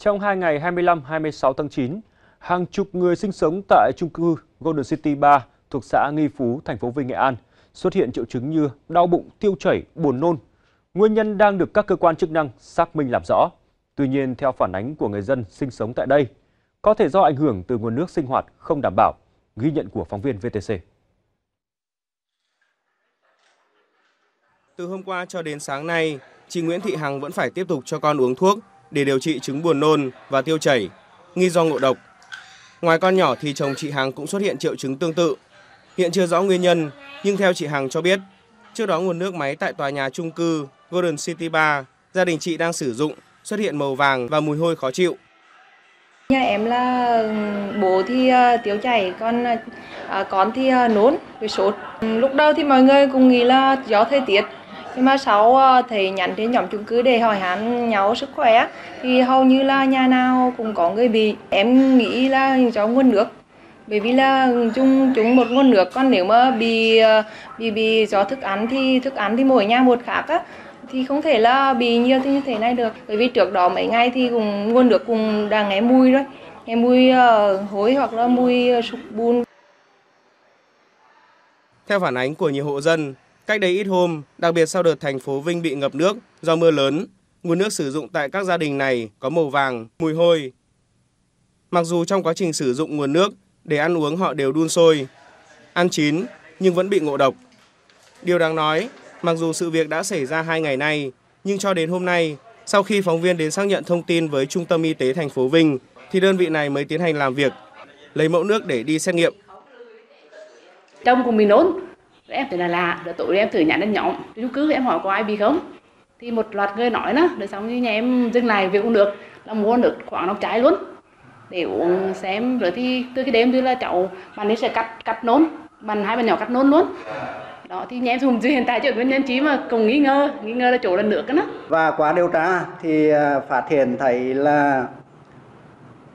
Trong hai ngày 25-26 tháng 9, hàng chục người sinh sống tại chung cư Golden City 3 thuộc xã Nghi Phú, thành phố Vinh, Nghệ An xuất hiện triệu chứng như đau bụng, tiêu chảy, buồn nôn. Nguyên nhân đang được các cơ quan chức năng xác minh làm rõ. Tuy nhiên, theo phản ánh của người dân sinh sống tại đây, có thể do ảnh hưởng từ nguồn nước sinh hoạt không đảm bảo, ghi nhận của phóng viên VTC. Từ hôm qua cho đến sáng nay, chị Nguyễn Thị Hằng vẫn phải tiếp tục cho con uống thuốc để điều trị chứng buồn nôn và tiêu chảy, nghi do ngộ độc. Ngoài con nhỏ thì chồng chị Hằng cũng xuất hiện triệu chứng tương tự. Hiện chưa rõ nguyên nhân, nhưng theo chị Hằng cho biết, trước đó nguồn nước máy tại tòa nhà chung cư Golden City 3, gia đình chị đang sử dụng xuất hiện màu vàng và mùi hôi khó chịu. Nhà em là ừ, bố thì ờ, tiêu chảy, con ờ, à, con thì ờ, nôn, với sốt. Ừ, lúc đầu thì mọi người cũng nghĩ là do thời tiết, nhưng mà sau ờ, thầy nhắn trên nhóm chung cư để hỏi han nhau sức khỏe, thì hầu như là nhà nào cũng có người bị. Em nghĩ là do nguồn nước. Bởi vì là chung chúng một nguồn nước, còn nếu mà bị ờ, bị bị do thức ăn thì thức ăn thì mỗi nhà một khác á. Thì không thể là bị nhiều như thế này được. Bởi vì trước đó mấy ngày thì cũng, nguồn nước cũng đang nghe mùi rồi. Nghe mùi ờ, hối hoặc là mùi sụp bùn. Theo phản ánh của nhiều hộ dân cách đây ít hôm đặc biệt sau đợt thành phố Vinh bị ngập nước do mưa lớn nguồn nước sử dụng tại các gia đình này có màu vàng mùi hôi mặc dù trong quá trình sử dụng nguồn nước để ăn uống họ đều đun sôi ăn chín nhưng vẫn bị ngộ độc điều đáng nói Mặc dù sự việc đã xảy ra hai ngày nay, nhưng cho đến hôm nay, sau khi phóng viên đến xác nhận thông tin với Trung tâm Y tế thành phố Vinh, thì đơn vị này mới tiến hành làm việc, lấy mẫu nước để đi xét nghiệm. Trong cùng mình rồi em thấy là lạ, rồi tối em thử nhắn đến nhóm, chung cứ em hỏi có ai bị không? Thì một loạt người nói đó, rồi xong như nhà em dừng lại việc uống nước, là mua nước khoảng nóng trái luôn để uống xem. Rồi thì từ cái đêm thì là cháu bạn ấy sẽ cắt cắt nôn bạn hai bạn nhỏ cắt nôn luôn. Đó thì nhà em dùng hiện tại chưa nguyên nhân trí mà cùng nghi ngờ nghi ngờ là chỗ là nước đó. Và qua điều tra thì à, phát hiện thấy là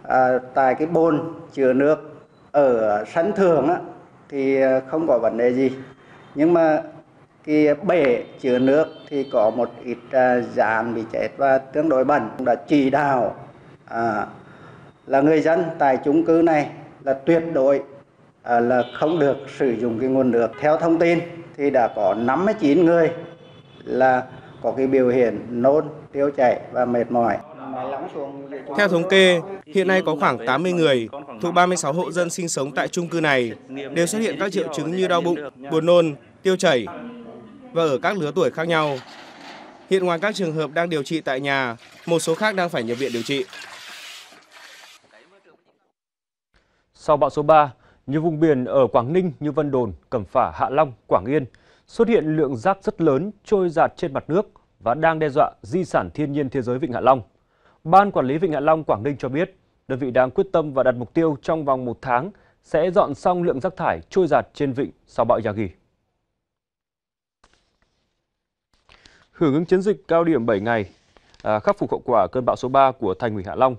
à, tại cái bồn chứa nước ở sân thường á, thì à, không có vấn đề gì nhưng mà cái bể chứa nước thì có một ít dàn bị chết và tương đối bẩn đã chỉ đạo à, là người dân tại chung cư này là tuyệt đối à, là không được sử dụng cái nguồn nước theo thông tin thì đã có 59 người là có cái biểu hiện nôn, tiêu chảy và mệt mỏi. Theo thống kê, hiện nay có khoảng 80 người thuộc 36 hộ dân sinh sống tại chung cư này đều xuất hiện các triệu chứng như đau bụng, buồn nôn, tiêu chảy và ở các lứa tuổi khác nhau. Hiện ngoài các trường hợp đang điều trị tại nhà, một số khác đang phải nhập viện điều trị. Sau bão số 3, nhiều vùng biển ở Quảng Ninh như Vân Đồn, Cẩm Phả, Hạ Long, Quảng Yên xuất hiện lượng rác rất lớn trôi giạt trên mặt nước và đang đe dọa di sản thiên nhiên thế giới Vịnh Hạ Long. Ban Quản lý Vịnh Hạ Long Quảng Ninh cho biết, đơn vị đang quyết tâm và đặt mục tiêu trong vòng một tháng sẽ dọn xong lượng rác thải trôi giạt trên vịnh sau bão Yagi. Hưởng ứng chiến dịch cao điểm 7 ngày, à, khắc phục hậu quả cơn bão số 3 của Thành ủy Hạ Long,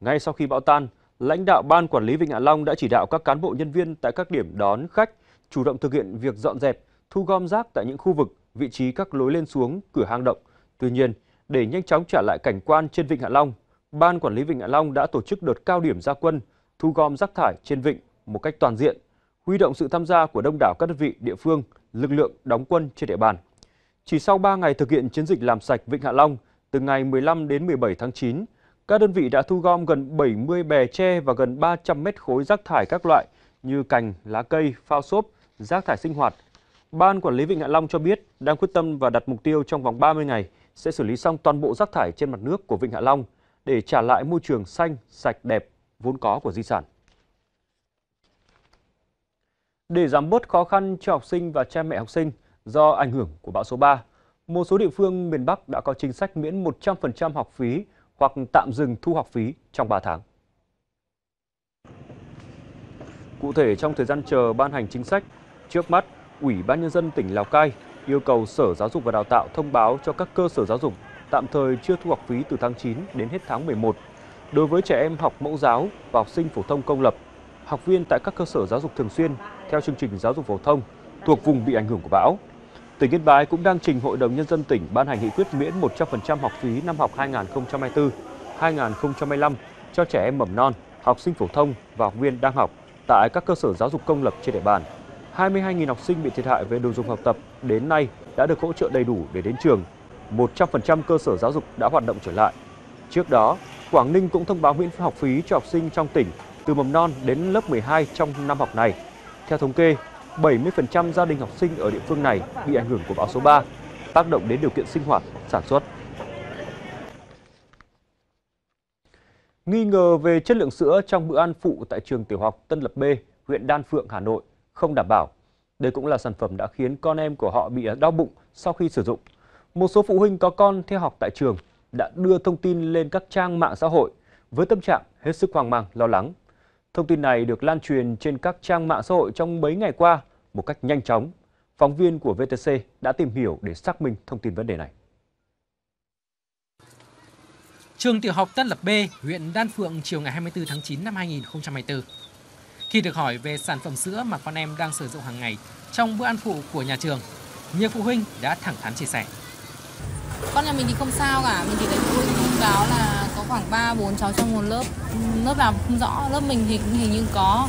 ngay sau khi bão tan, lãnh đạo Ban Quản lý Vịnh Hạ Long đã chỉ đạo các cán bộ nhân viên tại các điểm đón khách chủ động thực hiện việc dọn dẹp, thu gom rác tại những khu vực, vị trí các lối lên xuống, cửa hang động. Tuy nhiên, để nhanh chóng trả lại cảnh quan trên Vịnh Hạ Long, Ban Quản lý Vịnh Hạ Long đã tổ chức đợt cao điểm gia quân, thu gom rác thải trên vịnh một cách toàn diện, huy động sự tham gia của đông đảo các đơn vị địa phương, lực lượng đóng quân trên địa bàn. Chỉ sau 3 ngày thực hiện chiến dịch làm sạch Vịnh Hạ Long, từ ngày 15 đến 17 tháng 9, các đơn vị đã thu gom gần 70 bè tre và gần 300 mét khối rác thải các loại như cành, lá cây, phao xốp, rác thải sinh hoạt. Ban Quản lý Vịnh Hạ Long cho biết đang quyết tâm và đặt mục tiêu trong vòng 30 ngày sẽ xử lý xong toàn bộ rác thải trên mặt nước của Vịnh Hạ Long để trả lại môi trường xanh, sạch, đẹp vốn có của di sản. Để giảm bớt khó khăn cho học sinh và cha mẹ học sinh do ảnh hưởng của bão số 3, một số địa phương miền Bắc đã có chính sách miễn 100% học phí hoặc tạm dừng thu học phí trong 3 tháng. Cụ thể, trong thời gian chờ ban hành chính sách, trước mắt, Ủy ban Nhân dân tỉnh Lào Cai yêu cầu Sở Giáo dục và Đào tạo thông báo cho các cơ sở giáo dục tạm thời chưa thu học phí từ tháng 9 đến hết tháng 11 đối với trẻ em học mẫu giáo và học sinh phổ thông công lập, học viên tại các cơ sở giáo dục thường xuyên theo chương trình giáo dục phổ thông thuộc vùng bị ảnh hưởng của bão. Tỉnh Yên Bái cũng đang trình Hội đồng Nhân dân tỉnh ban hành nghị quyết miễn 100% học phí năm học 2024-2025 cho trẻ em mầm non, học sinh phổ thông và học viên đang học tại các cơ sở giáo dục công lập trên địa bàn. 22.000 học sinh bị thiệt hại về đồ dùng học tập đến nay đã được hỗ trợ đầy đủ để đến trường. 100% cơ sở giáo dục đã hoạt động trở lại. Trước đó, Quảng Ninh cũng thông báo miễn học phí cho học sinh trong tỉnh từ mầm non đến lớp 12 trong năm học này. Theo thống kê, 70% gia đình học sinh ở địa phương này bị ảnh hưởng của bão số 3, tác động đến điều kiện sinh hoạt, sản xuất. Nghi ngờ về chất lượng sữa trong bữa ăn phụ tại trường tiểu học Tân Lập B, huyện Đan Phượng, Hà Nội không đảm bảo. Đây cũng là sản phẩm đã khiến con em của họ bị đau bụng sau khi sử dụng. Một số phụ huynh có con theo học tại trường đã đưa thông tin lên các trang mạng xã hội với tâm trạng hết sức hoang mang, lo lắng. Thông tin này được lan truyền trên các trang mạng xã hội trong mấy ngày qua một cách nhanh chóng. Phóng viên của VTC đã tìm hiểu để xác minh thông tin vấn đề này. Trường tiểu học Tân Lập B, huyện Đan Phượng chiều ngày 24 tháng 9 năm 2024. Khi được hỏi về sản phẩm sữa mà con em đang sử dụng hàng ngày trong bữa ăn phụ của nhà trường, nhiều phụ huynh đã thẳng thắn chia sẻ. Con nhà mình thì không sao cả, mình chỉ thấy phụ huynh thông báo là có khoảng 3 4 cháu trong một lớp. Lớp nào không rõ, lớp mình thì cũng hình như có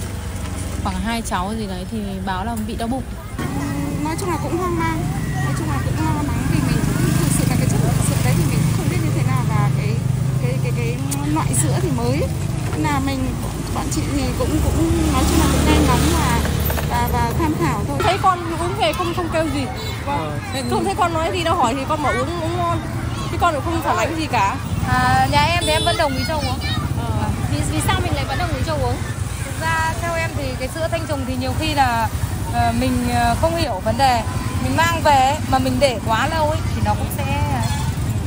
khoảng hai cháu gì đấy thì báo là bị đau bụng. Nói chung là cũng hoang mang. Nói chung là cũng lo lắng vì mình cũng thực sự là cái chất lượng sữa đấy thì mình không biết như thế nào và cái cái cái cái loại sữa thì mới là mình bọn chị thì cũng cũng nói chung là cũng nghe ngóng và và và tham khảo thôi. Thấy con uống về không không kêu gì. Vâng. Không thấy con nói gì đâu hỏi thì con bảo uống uống ngon. Chứ con cũng không phản ánh gì cả. À, nhà em thì em vẫn đồng ý cho uống. Ờ. Vì, vì sao mình lại vẫn đồng ý cho uống? Thực ra theo em thì cái sữa thanh trùng thì nhiều khi là uh, mình không hiểu vấn đề. Mình mang về mà mình để quá lâu ấy thì nó cũng sẽ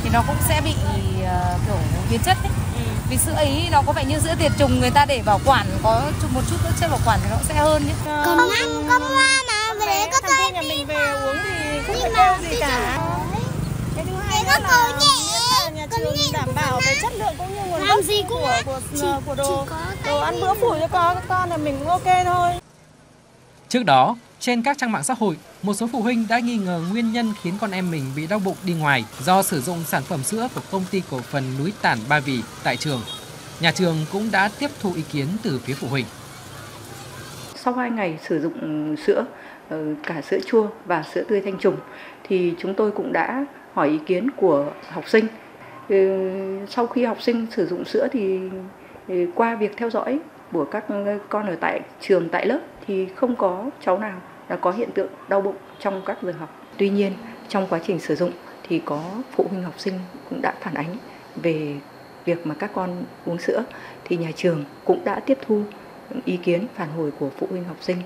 thì nó cũng sẽ bị uh, kiểu biến chất ấy. Vì sữa ấy nó có vẻ như sữa tiệt trùng người ta để bảo quản có một chút nữa trên bảo quản thì nó sẽ hơn chứ. Con ăn con hoa mà về đấy có tôi nhà mình về uống thì không phải kêu gì cả. Cái thứ hai có là nhà trường đảm bảo về chất lượng cũng như nguồn Làm gốc gì cũng của của đồ có đồ ăn bữa phụ cho con các con là mình cũng ok thôi. Trước đó, trên các trang mạng xã hội, một số phụ huynh đã nghi ngờ nguyên nhân khiến con em mình bị đau bụng đi ngoài do sử dụng sản phẩm sữa của công ty cổ phần núi Tản Ba Vì tại trường. Nhà trường cũng đã tiếp thu ý kiến từ phía phụ huynh. sau 2 ngày sử dụng sữa ờ, cả sữa chua và sữa tươi thanh trùng thì chúng tôi cũng đã hỏi ý kiến của học sinh ờ, sau khi học sinh sử dụng sữa thì ờ, qua việc theo dõi của các con ở tại trường tại lớp thì không có cháu nào là có hiện tượng đau bụng trong các giờ học tuy nhiên trong quá trình sử dụng thì có phụ huynh học sinh cũng đã phản ánh về việc mà các con uống sữa thì nhà trường cũng đã tiếp thu ý kiến phản hồi của phụ huynh học sinh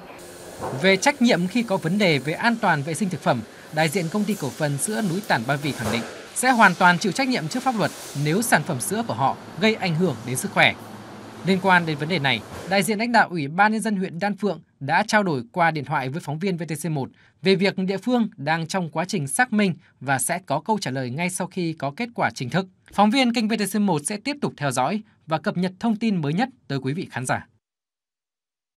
Về trách nhiệm khi có vấn đề về an toàn vệ sinh thực phẩm, đại diện công ty cổ phần sữa núi Tản Ba Vì khẳng định sẽ hoàn toàn chịu trách nhiệm trước pháp luật nếu sản phẩm sữa của họ gây ảnh hưởng đến sức khỏe. Liên quan đến vấn đề này, đại diện lãnh đạo Ủy ban nhân dân huyện Đan Phượng đã trao đổi qua điện thoại với phóng viên VTC1 về việc địa phương đang trong quá trình xác minh và sẽ có câu trả lời ngay sau khi có kết quả chính thức. Phóng viên kênh VTC1 sẽ tiếp tục theo dõi và cập nhật thông tin mới nhất tới quý vị khán giả.